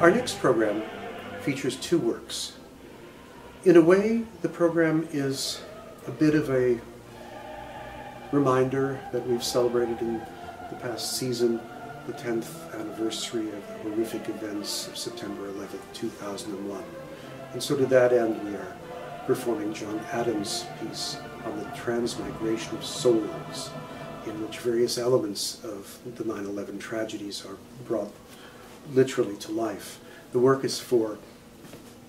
Our next program features two works. In a way, the program is a bit of a reminder that we've celebrated in the past season the 10th anniversary of the horrific events of September 11, 2001. And so to that end, we are performing John Adams' piece on the transmigration of souls, in which various elements of the 9-11 tragedies are brought literally to life. The work is for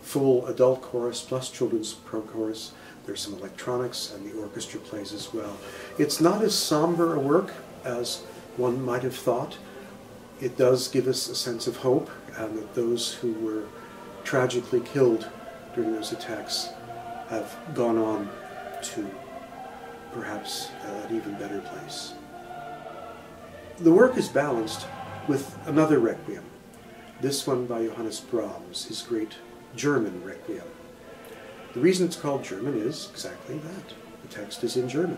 full adult chorus plus children's pro chorus. There's some electronics and the orchestra plays as well. It's not as somber a work as one might have thought. It does give us a sense of hope and that those who were tragically killed during those attacks have gone on to perhaps an even better place. The work is balanced with another requiem, this one by Johannes Brahms, his great German requiem. The reason it's called German is exactly that. The text is in German,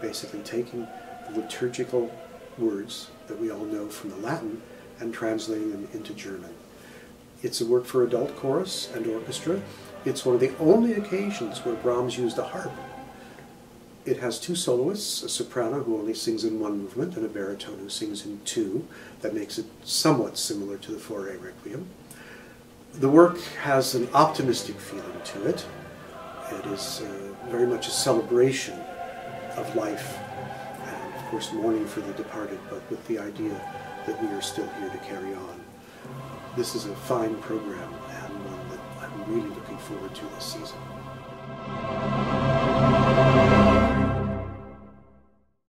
basically taking the liturgical words that we all know from the Latin and translating them into German. It's a work for adult chorus and orchestra. It's one of the only occasions where Brahms used a harp. It has two soloists, a soprano who only sings in one movement and a baritone who sings in two. That makes it somewhat similar to the Fauré Requiem. The work has an optimistic feeling to it. It is uh, very much a celebration of life and, of course, mourning for the departed, but with the idea that we are still here to carry on. This is a fine program and one that I'm really looking forward to this season.